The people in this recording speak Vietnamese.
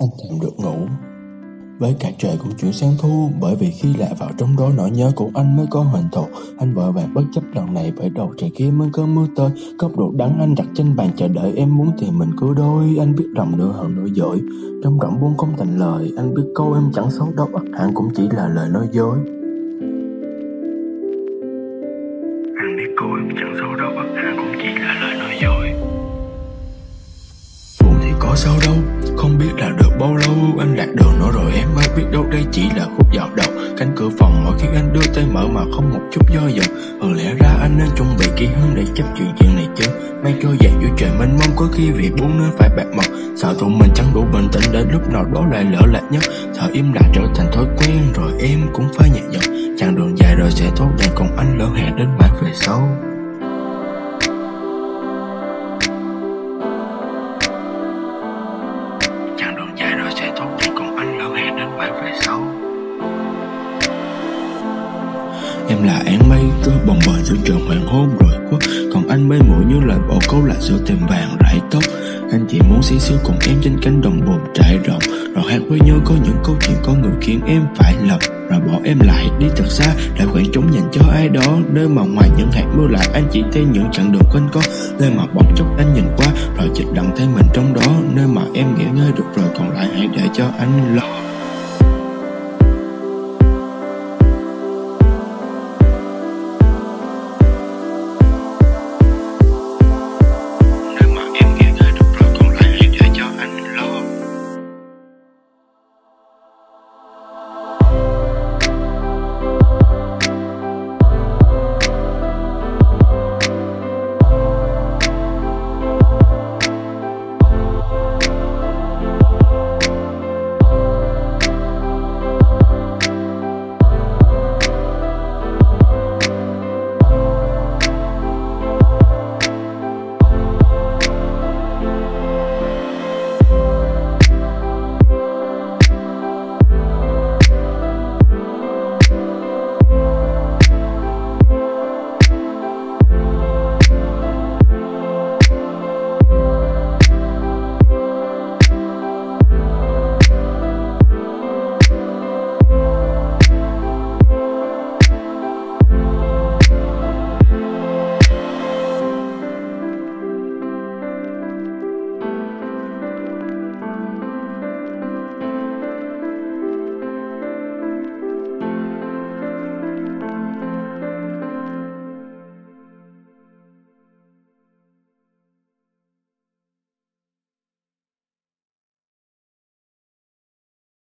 Anh tạm được ngủ. Với cả trời cũng chuyển sang thu Bởi vì khi lạ vào trong đó nỗi nhớ của anh mới có hình thù. Anh vội vàng bất chấp lần này Bởi đầu trời kia mới có mưa tơi. Cốc độ đắng anh đặt trên bàn chờ đợi em muốn thì mình cứ đôi. Anh biết rộng nửa hận nửa dỗi. Trong rộng buông không thành lời Anh biết câu em chẳng xấu đâu ắt hẳn cũng chỉ là lời nói dối. Anh biết cô em chẳng xấu đâu ắt hẳn cũng chỉ là lời nói dối. Buồn thì có sao đâu không biết là được bao lâu anh lạc đường nữa rồi. Em mới biết đâu đây chỉ là khúc dạo đầu, Cánh cửa phòng mỗi khi anh đưa tay mở mà không một chút do dự. Ừ lẽ ra anh nên chuẩn bị kỹ hơn để chấp chuyện chuyện này chứ. Mang trôi dậy giữa trời mênh mông, có khi vì bốn nên phải bạc màu Sợ tụi mình chẳng đủ bình tĩnh để lúc nào đó lại lỡ lạc nhất. Sợ im lặng trở thành thói quen, rồi em cũng phải nhẹ nhõm. Chặng đường dài rồi sẽ tốt đẹp còn anh lỡ hẹn đến mãi về sau. Em là án mây trôi bồng bềnh giữa trời hoàng hôn rồi khuất. Còn anh mê muội như lời bộ câu lại giữa tìm vàng rải tóc. Anh chỉ muốn xí xíu cùng em trên cánh đồng bồn trải rộng. Rồi hát với nhau có những câu chuyện con người khiến em phải lầm. Rồi bỏ em lại đi thật xa, Lại khoảng trống dành cho ai đó. Nơi mà ngoài những hạt mưa lại anh chỉ thấy những chặng đường quanh co. Nơi mà bỗng chốc anh nhìn qua, Rồi chịch đặng thấy mình trong đó. Nơi mà em nghỉ ngơi được rồi, còn lại hãy để cho anh lo.